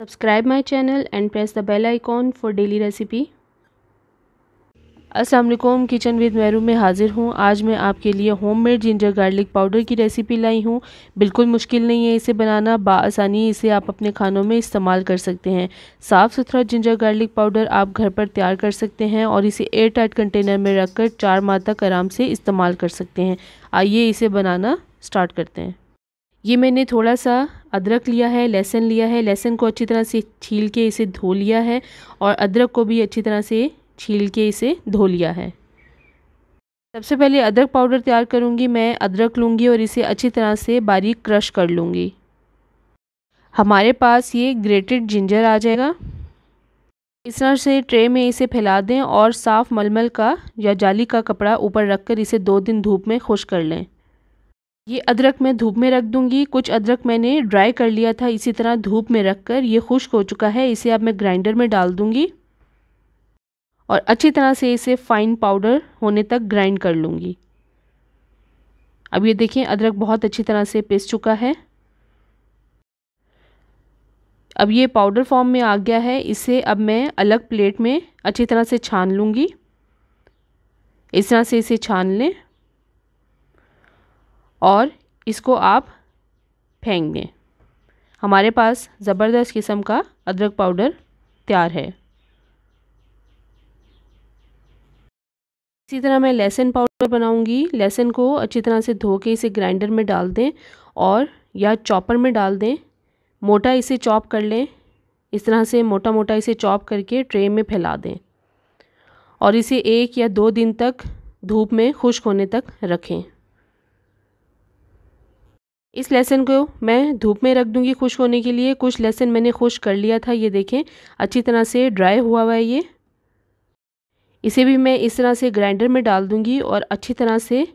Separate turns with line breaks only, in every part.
Subscribe my channel and press the bell icon for daily recipe. Aslam kitchen with Mairu में हाज़िर हूँ। आज मैं आपके लिए होममेड जिंजर गार्लिक पाउडर की रेसिपी लाई हूँ। बिल्कुल मुश्किल नहीं है इसे बनाना बासानी इसे आप अपने खानों में इस्तेमाल कर सकते हैं। साफ़ सुथरा जिंजर गार्लिक पाउडर आप घर पर तैयार कर सकते हैं और इसे एयर टाइट कंटेनर में रखकर चार माह तक आराम से इस्तेमाल कर सकते हैं। आइए इसे बनाना स्टार्ट करते हैं। ये मैंने थोड़ा सा अदरक लिया है, लहसुन लिया है, लहसुन को अच्छी तरह से छील के इसे धो लिया है और अदरक को भी अच्छी तरह से छील के इसे धो लिया है। सबसे पहले अदरक पाउडर तैयार करूँगी, मैं अदरक लूँगी और इसे अच्छी तरह से बारीक क्रश कर लूँगी। हमारे पास ये ग्रेटेड जिंजर आ जाएगा। इस तरह से ट्रे में इसे फैला दें और साफ़ मलमल का या जाली का कपड़ा ऊपर रखकर इसे दो दिन धूप में खुश कर लें। ये अदरक मैं धूप में रख दूँगी। कुछ अदरक मैंने ड्राई कर लिया था, इसी तरह धूप में रख कर ये खुश्क हो चुका है। इसे अब मैं ग्राइंडर में डाल दूँगी और अच्छी तरह से इसे फाइन पाउडर होने तक ग्राइंड कर लूँगी। अब ये देखें अदरक बहुत अच्छी तरह से पिस चुका है। अब ये पाउडर फॉर्म में आ गया है। इसे अब मैं अलग प्लेट में अच्छी तरह से छान लूँगी। इस तरह से इसे छान लें। और इसको आप फेंक दें हमारे पास ज़बरदस्त किस्म का अदरक पाउडर तैयार है। इसी तरह मैं लहसुन पाउडर बनाऊँगी। लहसुन को अच्छी तरह से धो के इसे ग्राइंडर में डाल दें और या चॉपर में डाल दें। मोटा इसे चॉप कर लें। इस तरह से मोटा मोटा इसे चॉप करके ट्रे में फैला दें और इसे एक या दो दिन तक धूप में खुश्क होने तक रखें। इस लेसन को मैं धूप में रख दूँगी खुश होने के लिए। कुछ लेसन मैंने खुश कर लिया था, ये देखें। अच्छी तरह से ड्राई हुआ हुआ है ये। इसे भी मैं इस तरह से ग्राइंडर में डाल दूँगी और अच्छी तरह से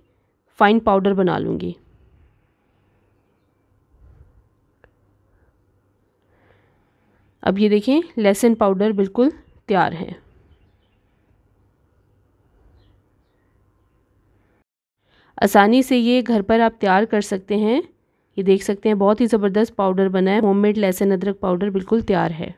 फाइन पाउडर बना लूँगी। अब ये देखें लहसुन पाउडर बिल्कुल तैयार है। आसानी से ये घर पर आप तैयार कर सकते हैं। ये देख सकते हैं, बहुत ही ज़बरदस्त पाउडर बना है होममेड लहसुन अदरक पाउडर बिल्कुल तैयार है।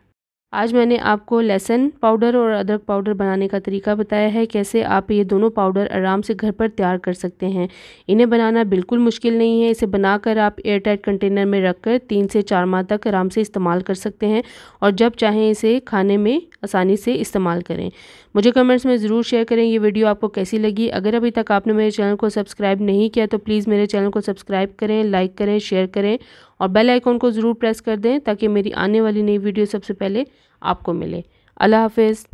आज मैंने आपको लहसन पाउडर और अदरक पाउडर बनाने का तरीका बताया है, कैसे आप ये दोनों पाउडर आराम से घर पर तैयार कर सकते हैं। इन्हें बनाना बिल्कुल मुश्किल नहीं है, इसे बनाकर आप एयर टाइट कंटेनर में रखकर तीन से चार माह तक आराम से इस्तेमाल कर सकते हैं और जब चाहें इसे खाने में आसानी से इस्तेमाल करें। मुझे कमेंट्स में ज़रूर शेयर करें, ये वीडियो आपको कैसी लगी। अगर अभी तक आपने मेरे चैनल को सब्सक्राइब नहीं किया तो प्लीज़ मेरे चैनल को सब्सक्राइब करें, लाइक करें, शेयर करें और बेल आइकॉन को ज़रूर प्रेस कर दें ताकि मेरी आने वाली नई वीडियो सबसे पहले आपको मिले। अल्लाह हाफिज़।